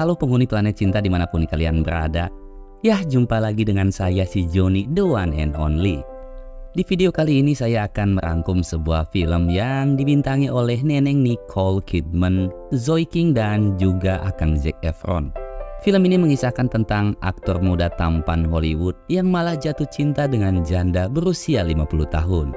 Halo penghuni planet cinta di mana pun kalian berada. Yah, jumpa lagi dengan saya si Joni, the one and only. Di video kali ini saya akan merangkum sebuah film yang dibintangi oleh neneng Nicole Kidman, Zoe King, dan juga Akang Zac Efron. Film ini mengisahkan tentang aktor muda tampan Hollywood yang malah jatuh cinta dengan janda berusia 50 tahun.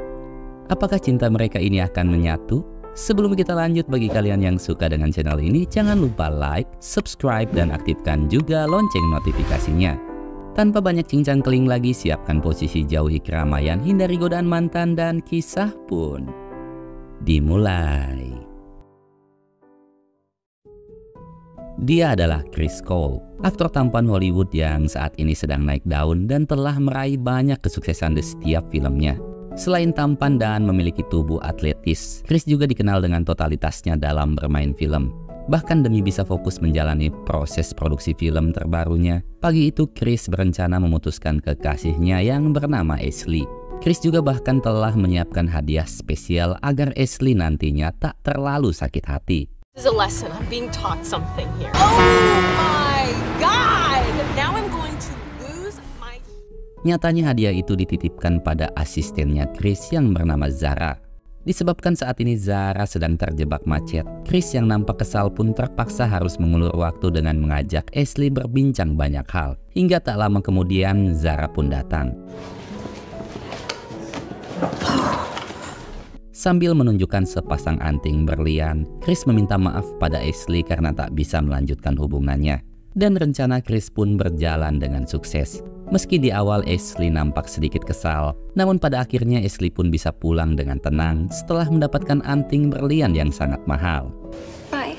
Apakah cinta mereka ini akan menyatu? Sebelum kita lanjut bagi kalian yang suka dengan channel ini, jangan lupa like, subscribe, dan aktifkan juga lonceng notifikasinya. Tanpa banyak cincang keling lagi, siapkan posisi jauhi keramaian, hindari godaan mantan, dan kisah pun dimulai. Dia adalah Chris Cole, aktor tampan Hollywood yang saat ini sedang naik daun dan telah meraih banyak kesuksesan di setiap filmnya. Selain tampan dan memiliki tubuh atletis, Chris juga dikenal dengan totalitasnya dalam bermain film. Bahkan demi bisa fokus menjalani proses produksi film terbarunya, pagi itu Chris berencana memutuskan kekasihnya yang bernama Ashley. Chris juga bahkan telah menyiapkan hadiah spesial agar Ashley nantinya tak terlalu sakit hati. Nyatanya hadiah itu dititipkan pada asistennya Chris yang bernama Zara. Disebabkan saat ini Zara sedang terjebak macet, Chris yang nampak kesal pun terpaksa harus mengulur waktu dengan mengajak Ashley berbincang banyak hal. Hingga tak lama kemudian Zara pun datang. Sambil menunjukkan sepasang anting berlian, Chris meminta maaf pada Ashley karena tak bisa melanjutkan hubungannya. Dan rencana Chris pun berjalan dengan sukses. Meski di awal Ashley nampak sedikit kesal, namun pada akhirnya Ashley pun bisa pulang dengan tenang setelah mendapatkan anting berlian yang sangat mahal. Bye.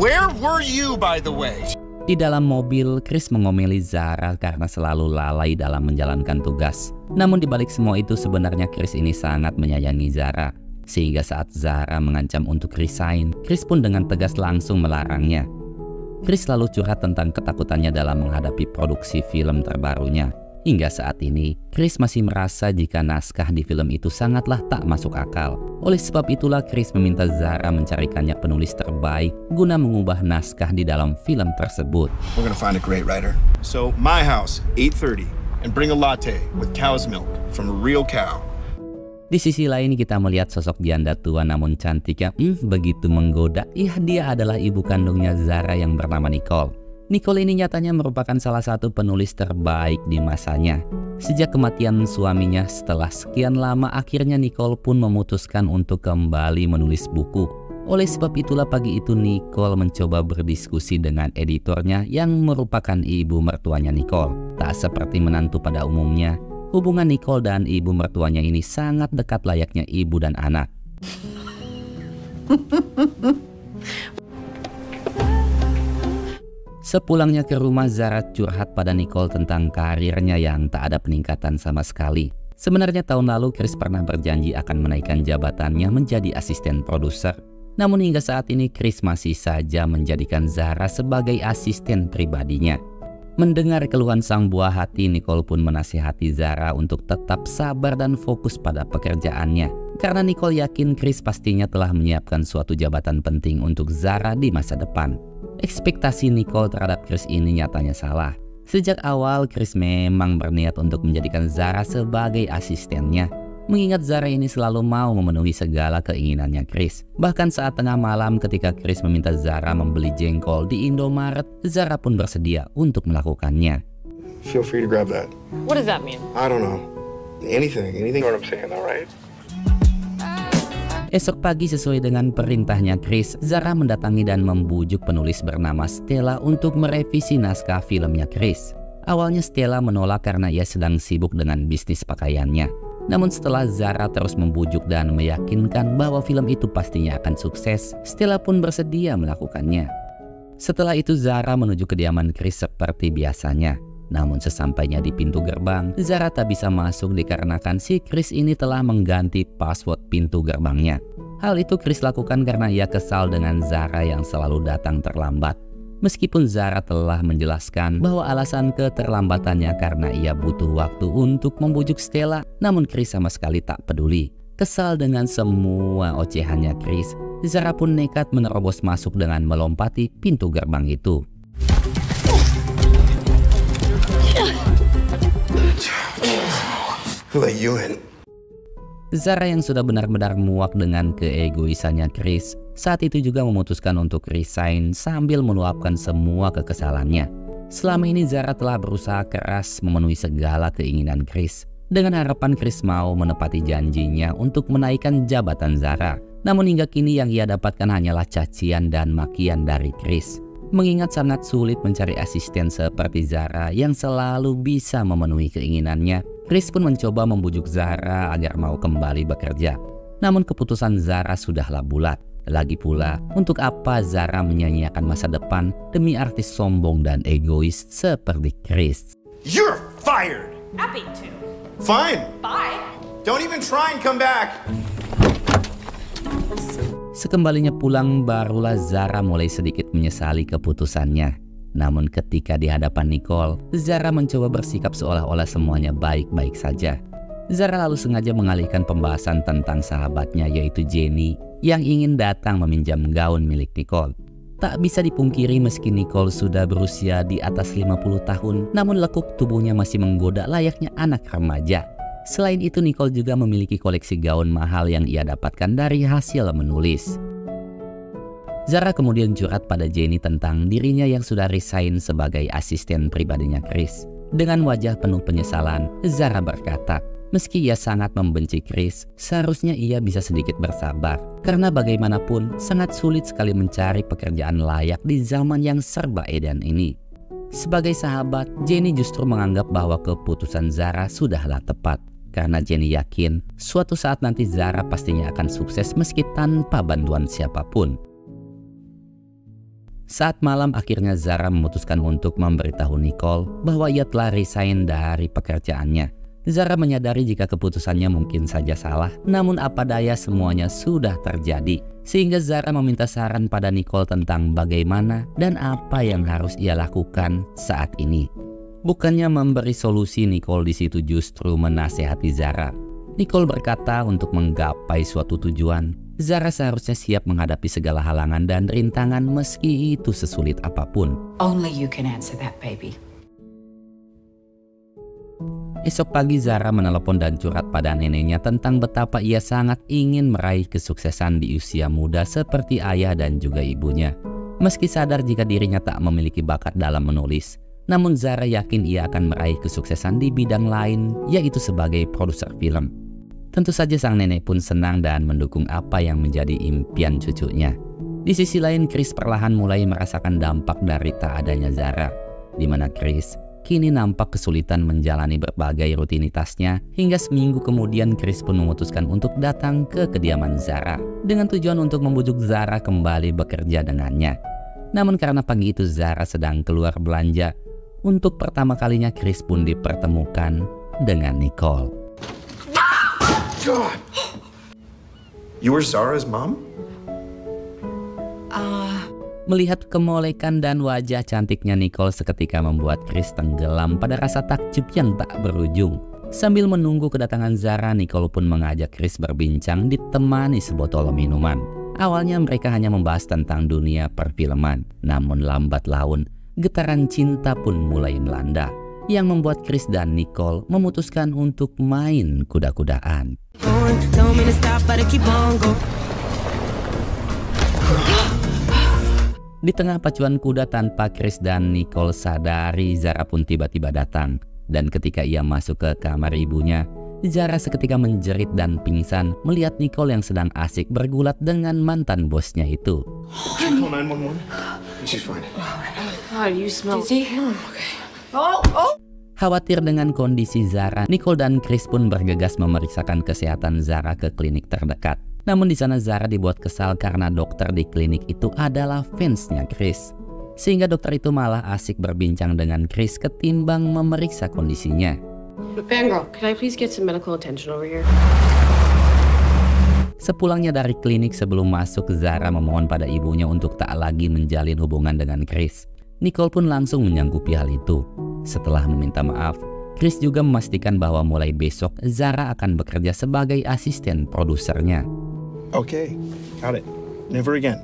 Where were you, by the way? Di dalam mobil, Chris mengomeli Zara karena selalu lalai dalam menjalankan tugas. Namun di balik semua itu sebenarnya Chris ini sangat menyayangi Zara. Sehingga saat Zara mengancam untuk resign, Chris pun dengan tegas langsung melarangnya. Chris selalu curhat tentang ketakutannya dalam menghadapi produksi film terbarunya. Hingga saat ini, Chris masih merasa jika naskah di film itu sangatlah tak masuk akal. Oleh sebab itulah Chris meminta Zara mencarikannya penulis terbaik guna mengubah naskah di dalam film tersebut. We're gonna find a great writer. So, my house, 8.30, and bring a latte with cow's milk from a real cow. Di sisi lain kita melihat sosok janda tua namun cantik hmm, begitu menggoda. Iya dia adalah ibu kandungnya Zara yang bernama Nicole. Nicole ini nyatanya merupakan salah satu penulis terbaik di masanya. Sejak kematian suaminya setelah sekian lama akhirnya Nicole pun memutuskan untuk kembali menulis buku. Oleh sebab itulah pagi itu Nicole mencoba berdiskusi dengan editornya yang merupakan ibu mertuanya Nicole. Tak seperti menantu pada umumnya, hubungan Nicole dan ibu mertuanya ini sangat dekat layaknya ibu dan anak. Sepulangnya ke rumah, Zara curhat pada Nicole tentang karirnya yang tak ada peningkatan sama sekali. Sebenarnya tahun lalu Chris pernah berjanji akan menaikkan jabatannya menjadi asisten produser. Namun hingga saat ini Chris masih saja menjadikan Zara sebagai asisten pribadinya. Mendengar keluhan sang buah hati, Nicole pun menasihati Zara untuk tetap sabar dan fokus pada pekerjaannya. Karena Nicole yakin Chris pastinya telah menyiapkan suatu jabatan penting untuk Zara di masa depan. Ekspektasi Nicole terhadap Chris ini nyatanya salah. Sejak awal, Chris memang berniat untuk menjadikan Zara sebagai asistennya. Mengingat Zara ini selalu mau memenuhi segala keinginannya Chris. Bahkan saat tengah malam ketika Chris meminta Zara membeli jengkol di Indomaret, Zara pun bersedia untuk melakukannya. Feel free to grab that. What does that mean? I don't know. Anything, anything. You know what I'm saying, all right? Esok pagi sesuai dengan perintahnya Chris, Zara mendatangi dan membujuk penulis bernama Stella untuk merevisi naskah filmnya Chris. Awalnya Stella menolak karena ia sedang sibuk dengan bisnis pakaiannya. Namun setelah Zara terus membujuk dan meyakinkan bahwa film itu pastinya akan sukses, Stella pun bersedia melakukannya. Setelah itu Zara menuju kediaman Chris seperti biasanya. Namun sesampainya di pintu gerbang, Zara tak bisa masuk dikarenakan si Chris ini telah mengganti password pintu gerbangnya. Hal itu Chris lakukan karena ia kesal dengan Zara yang selalu datang terlambat. Meskipun Zara telah menjelaskan bahwa alasan keterlambatannya karena ia butuh waktu untuk membujuk Stella, namun Chris sama sekali tak peduli. Kesal dengan semua ocehannya Chris, Zara pun nekat menerobos masuk dengan melompati pintu gerbang itu. Who let you in? Zara yang sudah benar-benar muak dengan keegoisannya Chris, saat itu juga memutuskan untuk resign sambil meluapkan semua kekesalannya. Selama ini Zara telah berusaha keras memenuhi segala keinginan Chris, dengan harapan Chris mau menepati janjinya untuk menaikkan jabatan Zara. Namun hingga kini yang ia dapatkan hanyalah cacian dan makian dari Chris. Mengingat sangat sulit mencari asisten seperti Zara yang selalu bisa memenuhi keinginannya, Chris pun mencoba membujuk Zara agar mau kembali bekerja. Namun keputusan Zara sudahlah bulat. Lagi pula, untuk apa Zara menyanyiakan masa depan demi artis sombong dan egois seperti Chris? You're fired! Happy to. Fine. Bye. Don't even try and come back. Sekembalinya pulang, barulah Zara mulai sedikit menyesali keputusannya. Namun ketika di hadapan Nicole, Zara mencoba bersikap seolah-olah semuanya baik-baik saja. Zara lalu sengaja mengalihkan pembahasan tentang sahabatnya yaitu Jenny yang ingin datang meminjam gaun milik Nicole. Tak bisa dipungkiri meski Nicole sudah berusia di atas 50 tahun, namun lekuk tubuhnya masih menggoda layaknya anak remaja. Selain itu, Nicole juga memiliki koleksi gaun mahal yang ia dapatkan dari hasil menulis. Zara kemudian curhat pada Jenny tentang dirinya yang sudah resign sebagai asisten pribadinya Chris. Dengan wajah penuh penyesalan, Zara berkata, meski ia sangat membenci Chris, seharusnya ia bisa sedikit bersabar. Karena bagaimanapun, sangat sulit sekali mencari pekerjaan layak di zaman yang serba edan ini. Sebagai sahabat, Jenny justru menganggap bahwa keputusan Zara sudahlah tepat. Karena Jenny yakin suatu saat nanti Zara pastinya akan sukses meski tanpa bantuan siapa pun. Saat malam akhirnya Zara memutuskan untuk memberitahu Nicole bahwa ia telah resign dari pekerjaannya. Zara menyadari jika keputusannya mungkin saja salah, namun apa daya semuanya sudah terjadi. Sehingga Zara meminta saran pada Nicole tentang bagaimana dan apa yang harus ia lakukan saat ini. Bukannya memberi solusi, Nicole di situ justru menasehati Zara. Nicole berkata untuk menggapai suatu tujuan, Zara seharusnya siap menghadapi segala halangan dan rintangan meski itu sesulit apa pun. Only you can answer that, baby. Esok pagi Zara menelepon dan curhat pada neneknya tentang betapa ia sangat ingin meraih kesuksesan di usia muda seperti ayah dan juga ibunya. Meski sadar jika dirinya tak memiliki bakat dalam menulis, namun Zara yakin ia akan meraih kesuksesan di bidang lain, yaitu sebagai produser film. Tentu saja sang nenek pun senang dan mendukung apa yang menjadi impian cucunya. Di sisi lain, Chris perlahan mulai merasakan dampak dari tak adanya Zara, di mana Chris kini nampak kesulitan menjalani berbagai rutinitasnya hingga seminggu kemudian Chris pun memutuskan untuk datang ke kediaman Zara dengan tujuan untuk membujuk Zara kembali bekerja dengannya. Namun karena pagi itu Zara sedang keluar belanja, untuk pertama kalinya Chris pun dipertemukan dengan Nicole. God. You were Zara's mom? Melihat kemolekan dan wajah cantiknya Nicole seketika membuat Chris tenggelam pada rasa takjub yang tak berujung. Sambil menunggu kedatangan Zara, Nicole pun mengajak Chris berbincang ditemani sebotol minuman. Awalnya mereka hanya membahas tentang dunia perfilman, namun lambat laun getaran cinta pun mulai melanda yang membuat Chris dan Nicole memutuskan untuk main kuda-kudaan. Di tengah pacuan kuda tanpa Chris dan Nicole sadari, Zara pun tiba-tiba datang. Dan ketika ia masuk ke kamar ibunya, Zara seketika menjerit dan pingsan melihat Nicole yang sedang asik bergulat dengan mantan bosnya itu. Call 911. She's fine. God, you smell. Dizzy? Khawatir dengan kondisi Zara, Nicole dan Chris pun bergegas memeriksakan kesehatan Zara ke klinik terdekat. Namun di sana Zara dibuat kesal karena dokter di klinik itu adalah fansnya Chris. Sehingga dokter itu malah asik berbincang dengan Chris ketimbang memeriksa kondisinya. Fangirl, can I please get some medical attention over here? Sepulangnya dari klinik sebelum masuk, Zara memohon pada ibunya untuk tak lagi menjalin hubungan dengan Chris. Nicole pun langsung menyanggupi hal itu. Setelah meminta maaf, Chris juga memastikan bahwa mulai besok Zara akan bekerja sebagai asisten produsernya. Okay, got it. Never again.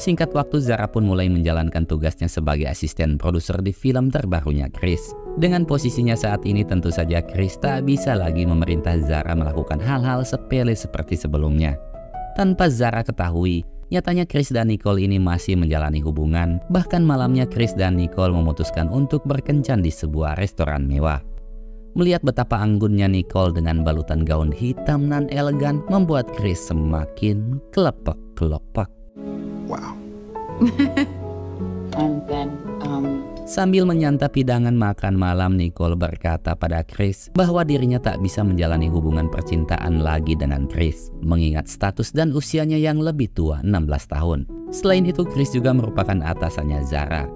Singkat waktu Zara pun mulai menjalankan tugasnya sebagai asisten produser di film terbarunya Chris. Dengan posisinya saat ini tentu saja Chris tak bisa lagi memerintah Zara melakukan hal-hal sepele seperti sebelumnya. Tanpa Zara ketahui, nyatanya Chris dan Nicole ini masih menjalani hubungan. Bahkan malamnya Chris dan Nicole memutuskan untuk berkencan di sebuah restoran mewah. Melihat betapa anggunnya Nicole dengan balutan gaun hitam nan elegan membuat Chris semakin kelepek-kelepek. Wow. And then, um, Sambil menyantap hidangan makan malam, Nicole berkata pada Chris bahwa dirinya tak bisa menjalani hubungan percintaan lagi dengan Chris, mengingat status dan usianya yang lebih tua 16 tahun. Selain itu, Chris juga merupakan atasannya Zara.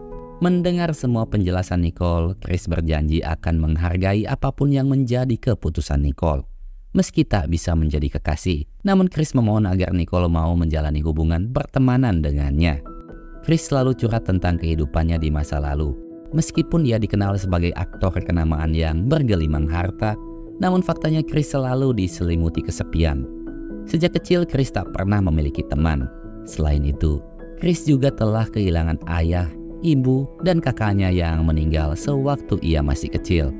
Mendengar semua penjelasan Nicole, Chris berjanji akan menghargai apa pun yang menjadi keputusan Nicole. Meski tak bisa menjadi kekasih, namun Chris memohon agar Nicole mau menjalani hubungan pertemanan dengannya. Chris selalu curhat tentang kehidupannya di masa lalu. Meskipun ia dikenal sebagai aktor kenamaan yang bergelimang harta, namun faktanya Chris selalu diselimuti kesepian. Sejak kecil Chris tak pernah memiliki teman. Selain itu, Chris juga telah kehilangan ayah, ibu, dan kakaknya yang meninggal sewaktu ia masih kecil.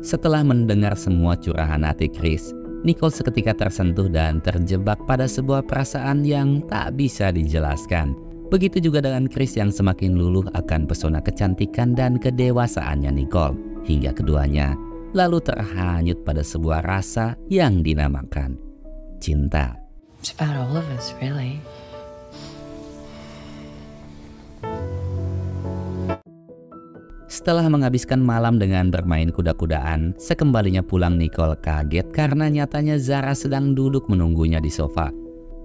Setelah mendengar semua curahan hati Chris, Nicole seketika tersentuh dan terjebak pada sebuah perasaan yang tak bisa dijelaskan. Begitu juga dengan Chris yang semakin luluh akan pesona kecantikan dan kedewasaannya Nicole. Hingga keduanya lalu terhanyut pada sebuah rasa yang dinamakan cinta. it's about all of us, really. Setelah menghabiskan malam dengan bermain kuda-kudaan, sekembalinya pulang Nicole kaget karena nyatanya Zara sedang duduk menunggunya di sofa.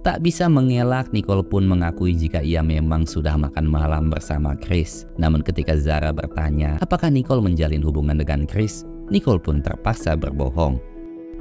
Tak bisa mengelak, Nicole pun mengakui jika ia memang sudah makan malam bersama Chris. Namun ketika Zara bertanya apakah Nicole menjalin hubungan dengan Chris, Nicole pun terpaksa berbohong.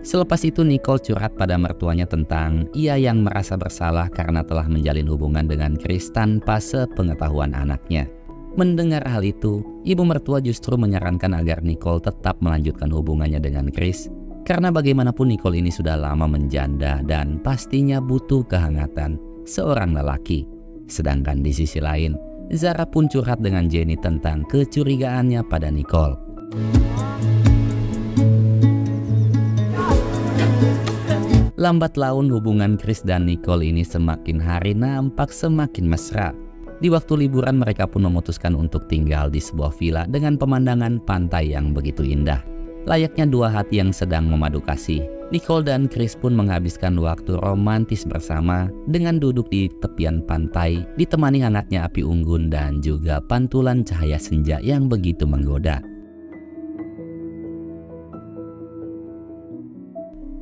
Selepas itu Nicole curhat pada mertuanya tentang ia yang merasa bersalah karena telah menjalin hubungan dengan Chris tanpa sepengetahuan anaknya. Mendengar hal itu, ibu mertua justru menyarankan agar Nicole tetap melanjutkan hubungannya dengan Chris karena bagaimanapun Nicole ini sudah lama menjanda dan pastinya butuh kehangatan seorang lelaki. Sedangkan di sisi lain, Zara pun curhat dengan Jenny tentang kecurigaannya pada Nicole. Lambat laun hubungan Chris dan Nicole ini semakin hari nampak semakin mesra. Di waktu liburan mereka pun memutuskan untuk tinggal di sebuah villa dengan pemandangan pantai yang begitu indah. Layaknya dua hati yang sedang memadu kasih, Nicole dan Chris pun menghabiskan waktu romantis bersama dengan duduk di tepian pantai, ditemani hangatnya api unggun dan juga pantulan cahaya senja yang begitu menggoda.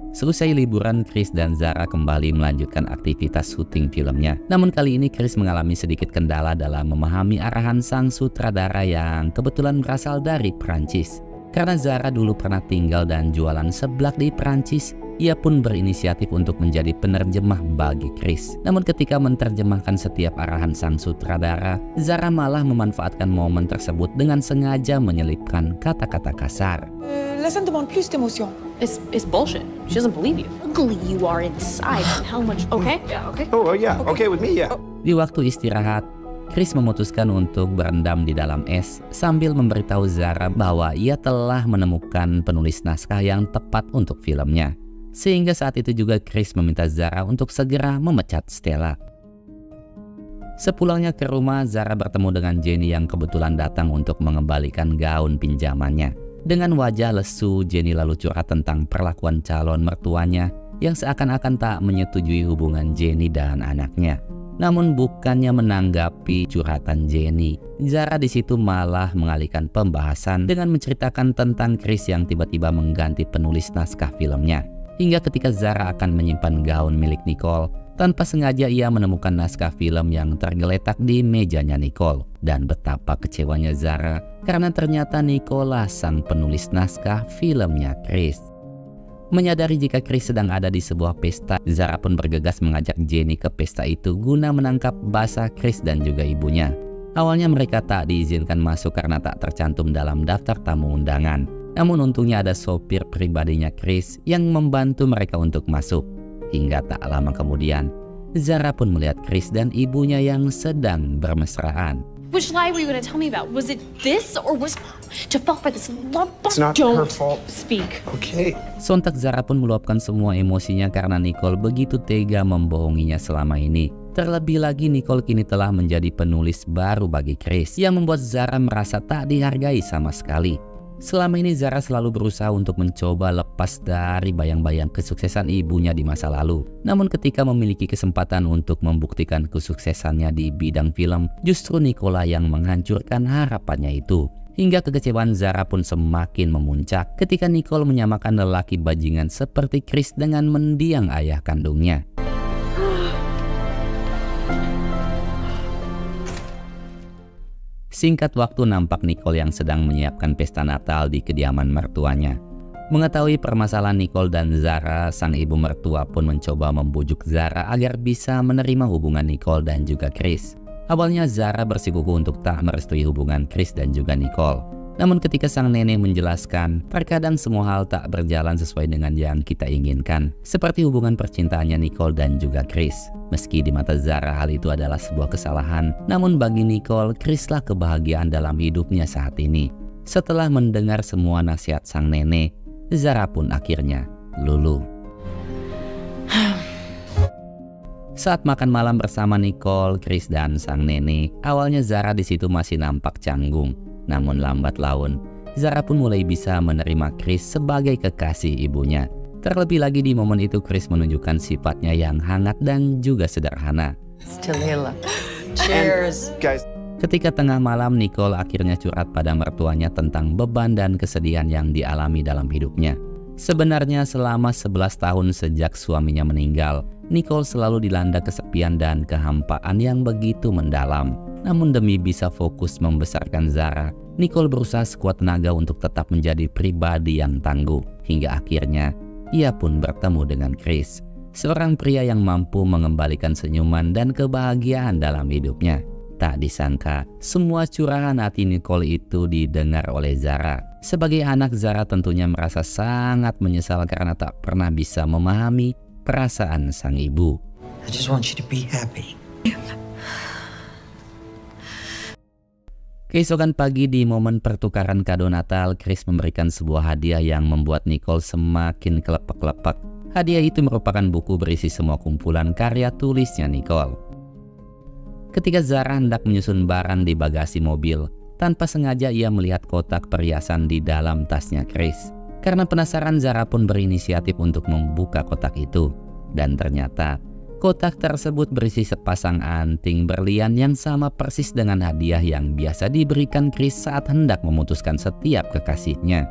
Selesai liburan, Chris dan Zara kembali melanjutkan aktivitas syuting filmnya. Namun kali ini Chris mengalami sedikit kendala dalam memahami arahan sang sutradara yang kebetulan berasal dari Prancis. Karena Zara dulu pernah tinggal dan jualan seblak di Prancis, ia pun berinisiatif untuk menjadi penerjemah bagi Chris. Namun ketika menerjemahkan setiap arahan sang sutradara, Zara malah memanfaatkan momen tersebut dengan sengaja menyelipkan kata-kata kasar. Euh, la scène plus d'émotion. It's, it's bullshit. She doesn't believe you. Ugly you are inside and how much. Okay? Yeah, okay. Oh, oh yeah. Okay with me, yeah. Di waktu istirahat, Chris memutuskan untuk berendam di dalam es sambil memberitahu Zara bahwa ia telah menemukan penulis naskah yang tepat untuk filmnya. Sehingga saat itu juga Chris meminta Zara untuk segera memecat Stella. Sepulangnya ke rumah, Zara bertemu dengan Jenny yang kebetulan datang untuk mengembalikan gaun pinjamannya. Dengan wajah lesu, Jenny lalu curhat tentang perlakuan calon mertuanya yang seakan-akan tak menyetujui hubungan Jenny dan anaknya. Namun bukannya menanggapi curhatan Jenny, Zara di situ malah mengalihkan pembahasan dengan menceritakan tentang Chris yang tiba-tiba mengganti penulis naskah filmnya. Hingga ketika Zara akan menyimpan gaun milik Nicole, tanpa sengaja ia menemukan naskah film yang tergeletak di mejanya Nicole. Dan betapa kecewanya Zara karena ternyata Nicole sang penulis naskah filmnya Chris. Menyadari jika Chris sedang ada di sebuah pesta, Zara pun bergegas mengajak Jenny ke pesta itu guna menangkap basah Chris dan juga ibunya. Awalnya mereka tak diizinkan masuk karena tak tercantum dalam daftar tamu undangan. Namun untungnya ada sopir pribadinya Chris yang membantu mereka untuk masuk. Hingga tak lama kemudian, Zara pun melihat Chris dan ibunya yang sedang bermesraan. Which lie were you gonna tell me about? Was it this or was to fall for this lump? It's not Don't her fault. speak. Okay. Sontak Zara pun meluapkan semua emosinya karena Nicole begitu tega membohonginya selama ini. Terlebih lagi Nicole kini telah menjadi penulis baru bagi Chris yang membuat Zara merasa tak dihargai sama sekali. Selama ini Zara selalu berusaha untuk mencoba lepas dari bayang-bayang kesuksesan ibunya di masa lalu. Namun ketika memiliki kesempatan untuk membuktikan kesuksesannya di bidang film, justru Nicola yang menghancurkan harapannya itu. Hingga kekecewaan Zara pun semakin memuncak ketika Nicole menyamakan lelaki bajingan seperti Chris dengan mendiang ayah kandungnya. Singkat waktu nampak Nicole yang sedang menyiapkan pesta Natal di kediaman mertuanya. Mengetahui permasalahan Nicole dan Zara, sang ibu mertua pun mencoba membujuk Zara agar bisa menerima hubungan Nicole dan juga Chris. Awalnya Zara bersikukuh untuk tak merestui hubungan Chris dan juga Nicole. Namun ketika sang nenek menjelaskan, terkadang semua hal tak berjalan sesuai dengan yang kita inginkan, seperti hubungan percintaannya Nicole dan juga Chris. Meski di mata Zara hal itu adalah sebuah kesalahan, namun bagi Nicole, Chrislah kebahagiaan dalam hidupnya saat ini. Setelah mendengar semua nasihat sang nenek, Zara pun akhirnya luluh. Saat makan malam bersama Nicole, Chris, dan sang nenek, awalnya Zara di situ masih nampak canggung. Namun lambat laun, Zara pun mulai bisa menerima Chris sebagai kekasih ibunya. Terlebih lagi di momen itu Chris menunjukkan sifatnya yang hangat dan juga sederhana. Talila. Cheers. Guys, Ketika tengah malam, Nicole akhirnya curhat pada mertuanya tentang beban dan kesedihan yang dialami dalam hidupnya. Sebenarnya selama 11 tahun sejak suaminya meninggal, Nicole selalu dilanda kesepian dan kehampaan yang begitu mendalam. Namun demi bisa fokus membesarkan Zara, Nicole berusaha sekuat tenaga untuk tetap menjadi pribadi yang tangguh. Hingga akhirnya, ia pun bertemu dengan Chris, seorang pria yang mampu mengembalikan senyuman dan kebahagiaan dalam hidupnya. Tak disangka, semua curahan hati Nicole itu didengar oleh Zara. Sebagai anak, Zara tentunya merasa sangat menyesal karena tak pernah bisa memahami perasaan sang ibu. I just want you to be happy. Keesokan pagi di momen pertukaran kado Natal, Chris memberikan sebuah hadiah yang membuat Nicole semakin kelepek-lepek. Hadiah itu merupakan buku berisi semua kumpulan karya tulisnya Nicole. Ketika Zara hendak menyusun barang di bagasi mobil, tanpa sengaja ia melihat kotak perhiasan di dalam tasnya Chris. Karena penasaran Zara pun berinisiatif untuk membuka kotak itu. Dan ternyata kotak tersebut berisi sepasang anting berlian yang sama persis dengan hadiah yang biasa diberikan Chris saat hendak memutuskan setiap kekasihnya.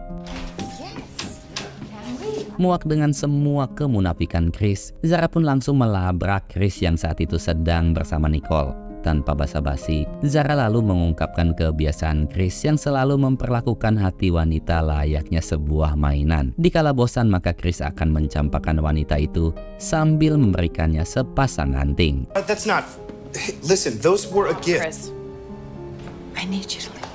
Muak dengan semua kemunafikan Chris, Zara pun langsung melabrak Chris yang saat itu sedang bersama Nicole. Tanpa basa-basi, Zara lalu mengungkapkan kebiasaan Chris yang selalu memperlakukan hati wanita layaknya sebuah mainan. Dikala bosan maka Chris akan mencampakkan wanita itu sambil memberikannya sepasang anting. uh, that's not. Listen, those were a gift. Chris. I need you to leave.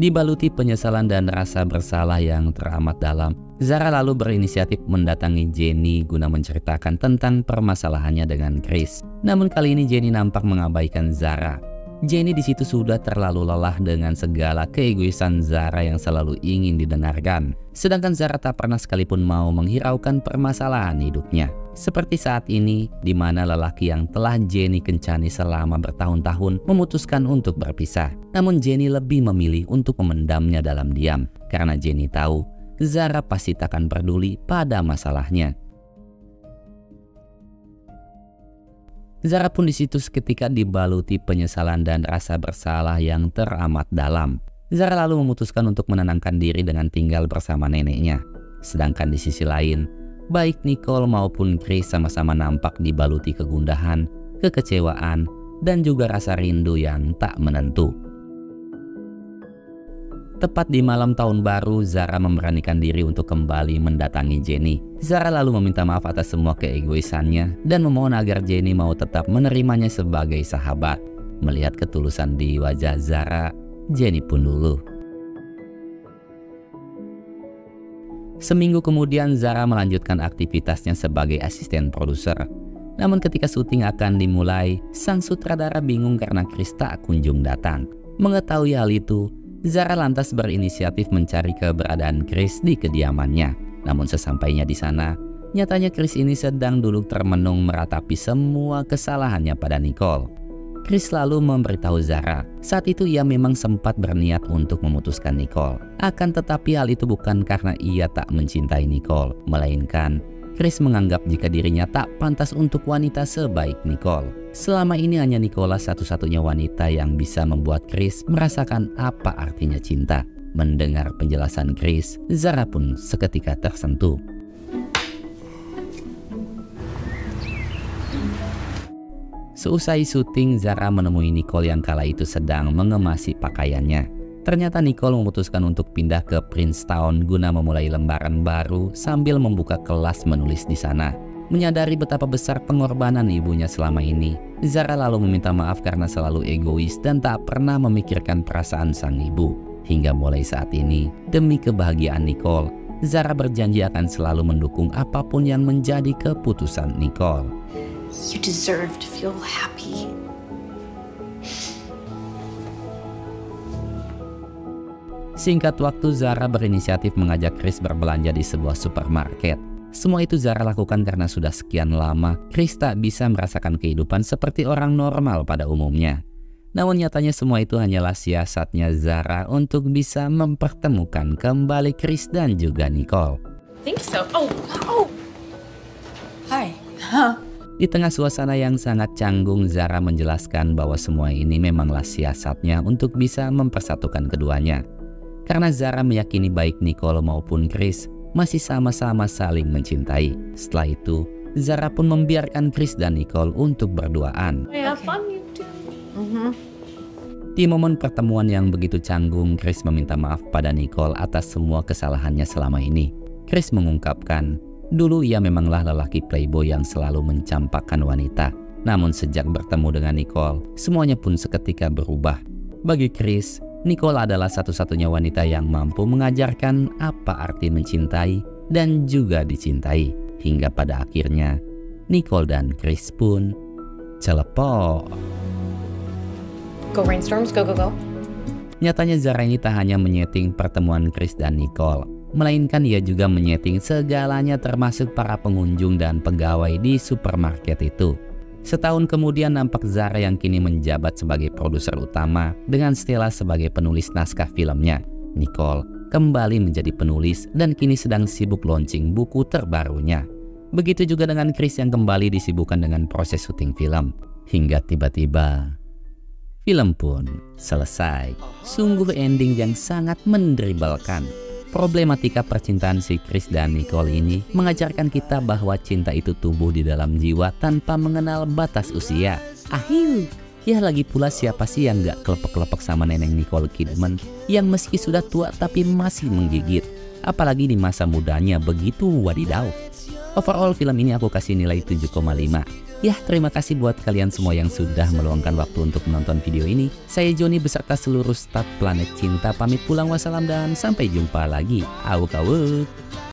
Dibaluti penyesalan dan rasa bersalah yang teramat dalam, Zara lalu berinisiatif mendatangi Jenny guna menceritakan tentang permasalahannya dengan Chris. Namun kali ini Jenny nampak mengabaikan Zara. Jenny di situ sudah terlalu lelah dengan segala keegoisan Zara yang selalu ingin didengarkan. Sedangkan Zara tak pernah sekalipun mau menghiraukan permasalahan hidupnya. Seperti saat ini, di mana lelaki yang telah Jenny kencani selama bertahun-tahun memutuskan untuk berpisah. Namun Jenny lebih memilih untuk memendamnya dalam diam, karena Jenny tahu Zara pasti takkan peduli pada masalahnya. Zara pun di situ seketika dibaluti penyesalan dan rasa bersalah yang teramat dalam. Zara lalu memutuskan untuk menenangkan diri dengan tinggal bersama neneknya. Sedangkan di sisi lain, baik Nicole maupun Chris sama-sama nampak dibaluti kegundahan, kekecewaan, dan juga rasa rindu yang tak menentu. Tepat di malam tahun baru, Zara memberanikan diri untuk kembali mendatangi Jenny. Zara lalu meminta maaf atas semua keegoisannya dan memohon agar Jenny mau tetap menerimanya sebagai sahabat. Melihat ketulusan di wajah Zara, Jenny pun luluh. Seminggu kemudian Zara melanjutkan aktivitasnya sebagai asisten produser. Namun ketika syuting akan dimulai, sang sutradara bingung karena Chris tak kunjung datang. Mengetahui hal itu, Zara lantas berinisiatif mencari keberadaan Chris di kediamannya. Namun sesampainya di sana, nyatanya Chris ini sedang duduk termenung meratapi semua kesalahannya pada Nicole. Chris lalu memberitahu Zara, saat itu ia memang sempat berniat untuk memutuskan Nicole. Akan tetapi hal itu bukan karena ia tak mencintai Nicole, melainkan Chris menganggap jika dirinya tak pantas untuk wanita sebaik Nicole. Selama ini hanya Nicola satu-satunya wanita yang bisa membuat Chris merasakan apa artinya cinta. Mendengar penjelasan Chris, Zara pun seketika tersentuh. Seusai syuting, Zara menemui Nicole yang kala itu sedang mengemasi pakaiannya. Ternyata Nicole memutuskan untuk pindah ke Princeton guna memulai lembaran baru sambil membuka kelas menulis di sana. Menyadari betapa besar pengorbanan ibunya selama ini, Zara lalu meminta maaf karena selalu egois dan tak pernah memikirkan perasaan sang ibu. Hingga mulai saat ini, demi kebahagiaan Nicole, Zara berjanji akan selalu mendukung apa pun yang menjadi keputusan Nicole. You deserve to feel happy. Singkat waktu, Zara berinisiatif mengajak Chris berbelanja di sebuah supermarket. Semua itu Zara lakukan karena sudah sekian lama Chris tak bisa merasakan kehidupan seperti orang normal pada umumnya. Namun nyatanya semua itu hanyalah siasatnya Zara untuk bisa mempertemukan kembali Chris dan juga Nicole. think so. Oh, oh. Hi. Huh? Di tengah suasana yang sangat canggung, Zara menjelaskan bahwa semua ini memanglah siasatnya untuk bisa mempersatukan keduanya. Karena Zara meyakini baik Nicole maupun Chris masih sama-sama saling mencintai. Setelah itu, Zara pun membiarkan Chris dan Nicole untuk berduaan. Two. Di momen pertemuan yang begitu canggung, Chris meminta maaf pada Nicole atas semua kesalahannya selama ini. Chris mengungkapkan, dulu ia memanglah lelaki playboy yang selalu mencampakkan wanita. Namun sejak bertemu dengan Nicole, semuanya pun seketika berubah. Bagi Chris, Nicole adalah satu-satunya wanita yang mampu mengajarkan apa arti mencintai dan juga dicintai. Hingga pada akhirnya, Nicole dan Chris pun celepok. Go rainstorms, go, go, go. Nyatanya Zara ini tak hanya menyeting pertemuan Chris dan Nicole, melainkan ia juga menyeting segalanya termasuk para pengunjung dan pegawai di supermarket itu. Setahun kemudian nampak Zara yang kini menjabat sebagai produser utama dengan Stella sebagai penulis naskah filmnya. Nicole kembali menjadi penulis dan kini sedang sibuk launching buku terbarunya. Begitu juga dengan Chris yang kembali disibukkan dengan proses syuting film. Hingga tiba-tiba Film pun selesai. Sungguh ending yang sangat mendribalkan. Problematika percintaan si Chris dan Nicole ini mengajarkan kita bahwa cinta itu tumbuh di dalam jiwa tanpa mengenal batas usia. Ahiu, ya lagi pula siapa sih yang gak kelepek-kelepek sama nenek Nicole Kidman yang meski sudah tua tapi masih menggigit. Apalagi di masa mudanya begitu wadidaw. Overall film ini aku kasih nilai 7,5. Ya, terima kasih buat kalian semua yang sudah meluangkan waktu untuk menonton video ini. Saya Joni beserta seluruh staf Planet Cinta pamit pulang wassalam dan sampai jumpa lagi. Awuk awuk.